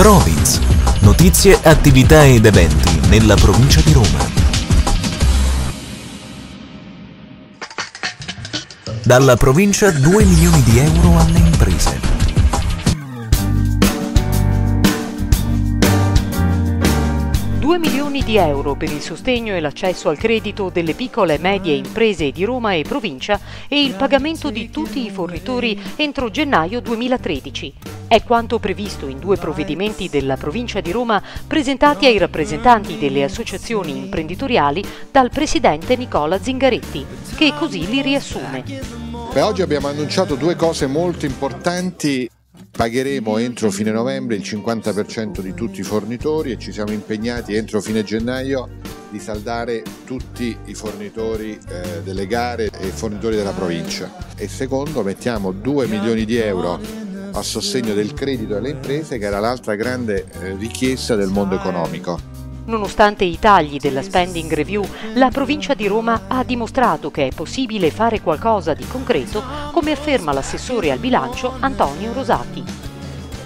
Province. Notizie, attività ed eventi nella provincia di Roma. Dalla provincia 2 milioni di euro alle imprese. 2 milioni di euro per il sostegno e l'accesso al credito delle piccole e medie imprese di Roma e provincia e il pagamento di tutti i fornitori entro gennaio 2013. È quanto previsto in due provvedimenti della provincia di Roma presentati ai rappresentanti delle associazioni imprenditoriali dal presidente Nicola Zingaretti, che così li riassume. Beh, oggi abbiamo annunciato due cose molto importanti Pagheremo entro fine novembre il 50% di tutti i fornitori e ci siamo impegnati entro fine gennaio di saldare tutti i fornitori eh, delle gare e fornitori della provincia. E secondo mettiamo 2 milioni di euro a sostegno del credito alle imprese che era l'altra grande eh, richiesta del mondo economico. Nonostante i tagli della spending review, la provincia di Roma ha dimostrato che è possibile fare qualcosa di concreto, come afferma l'assessore al bilancio Antonio Rosati.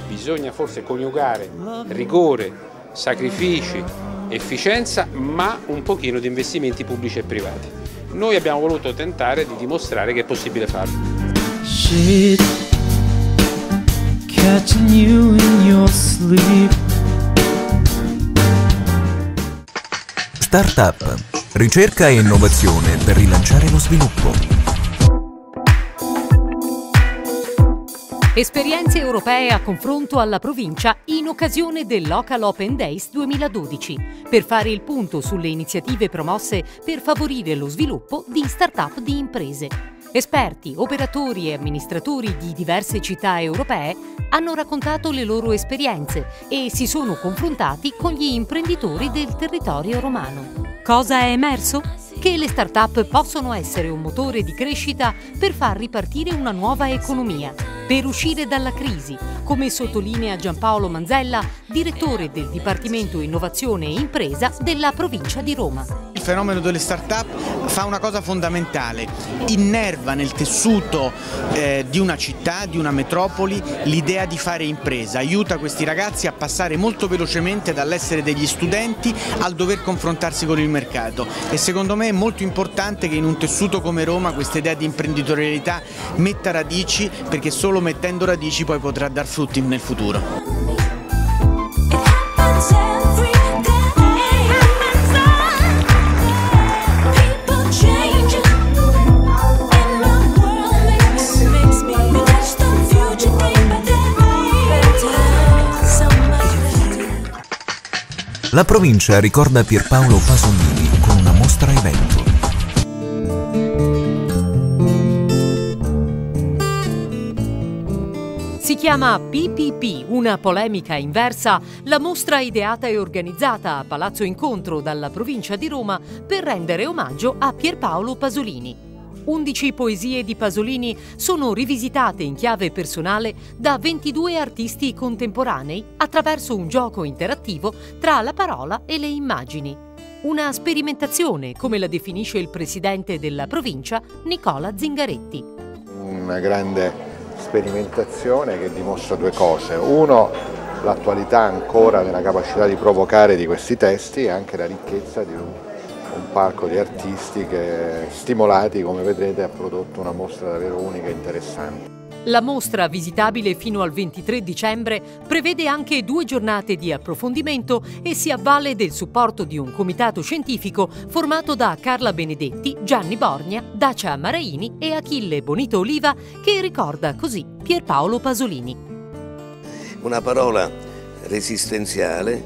Bisogna forse coniugare rigore, sacrifici, efficienza, ma un pochino di investimenti pubblici e privati. Noi abbiamo voluto tentare di dimostrare che è possibile farlo. Shit, catching you in your sleep. Startup. Ricerca e innovazione per rilanciare lo sviluppo. Esperienze europee a confronto alla provincia in occasione del Local Open Days 2012 per fare il punto sulle iniziative promosse per favorire lo sviluppo di start-up di imprese. Esperti, operatori e amministratori di diverse città europee hanno raccontato le loro esperienze e si sono confrontati con gli imprenditori del territorio romano. Cosa è emerso? Che le start-up possono essere un motore di crescita per far ripartire una nuova economia, per uscire dalla crisi, come sottolinea Giampaolo Manzella, direttore del Dipartimento Innovazione e Impresa della provincia di Roma fenomeno delle start-up fa una cosa fondamentale, innerva nel tessuto eh, di una città, di una metropoli, l'idea di fare impresa, aiuta questi ragazzi a passare molto velocemente dall'essere degli studenti al dover confrontarsi con il mercato. E secondo me è molto importante che in un tessuto come Roma questa idea di imprenditorialità metta radici perché solo mettendo radici poi potrà dar frutti nel futuro. La provincia ricorda Pierpaolo Pasolini con una mostra evento. Si chiama PPP, una polemica inversa, la mostra ideata e organizzata a Palazzo Incontro dalla provincia di Roma per rendere omaggio a Pierpaolo Pasolini. 11 poesie di Pasolini sono rivisitate in chiave personale da 22 artisti contemporanei attraverso un gioco interattivo tra la parola e le immagini. Una sperimentazione, come la definisce il presidente della provincia, Nicola Zingaretti. Una grande sperimentazione che dimostra due cose. Uno, l'attualità ancora della capacità di provocare di questi testi e anche la ricchezza di un un parco di artisti che stimolati come vedrete ha prodotto una mostra davvero unica e interessante. La mostra, visitabile fino al 23 dicembre, prevede anche due giornate di approfondimento e si avvale del supporto di un comitato scientifico formato da Carla Benedetti, Gianni Borgna, Dacia Maraini e Achille Bonito Oliva, che ricorda così Pierpaolo Pasolini. Una parola resistenziale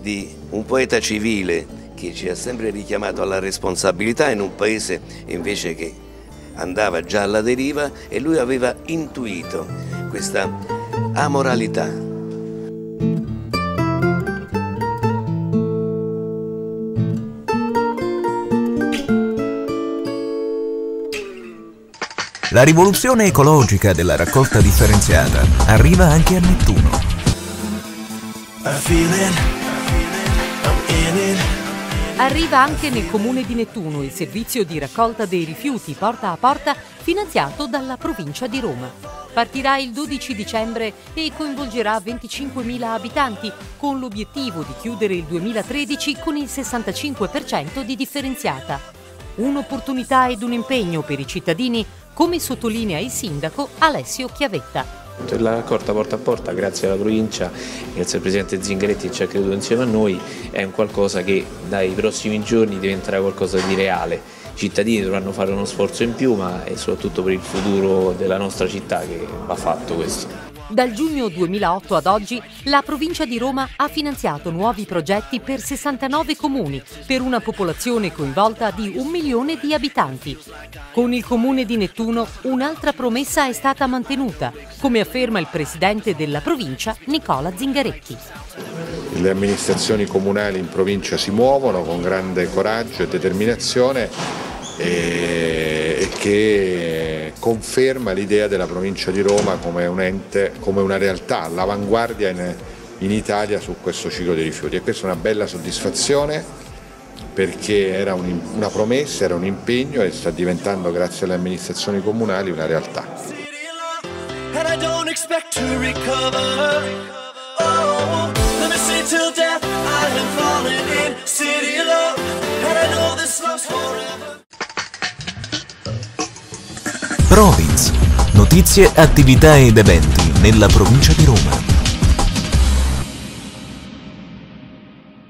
di un poeta civile che ci ha sempre richiamato alla responsabilità in un paese invece che andava già alla deriva e lui aveva intuito questa amoralità. La rivoluzione ecologica della raccolta differenziata arriva anche a Nettuno. Arriva anche nel comune di Nettuno il servizio di raccolta dei rifiuti porta a porta finanziato dalla provincia di Roma. Partirà il 12 dicembre e coinvolgerà 25.000 abitanti con l'obiettivo di chiudere il 2013 con il 65% di differenziata. Un'opportunità ed un impegno per i cittadini, come sottolinea il sindaco Alessio Chiavetta. La raccolta porta a porta, grazie alla provincia, grazie al Presidente Zingaretti che ci ha creduto insieme a noi, è un qualcosa che dai prossimi giorni diventerà qualcosa di reale. I cittadini dovranno fare uno sforzo in più, ma è soprattutto per il futuro della nostra città che va fatto questo. Dal giugno 2008 ad oggi la provincia di Roma ha finanziato nuovi progetti per 69 comuni, per una popolazione coinvolta di un milione di abitanti. Con il comune di Nettuno un'altra promessa è stata mantenuta, come afferma il presidente della provincia Nicola Zingaretti. Le amministrazioni comunali in provincia si muovono con grande coraggio e determinazione e che conferma l'idea della provincia di Roma come un ente, come una realtà all'avanguardia in, in Italia su questo ciclo dei rifiuti. E questa è una bella soddisfazione perché era un, una promessa, era un impegno e sta diventando grazie alle amministrazioni comunali una realtà. Province. Notizie, attività ed eventi nella provincia di Roma.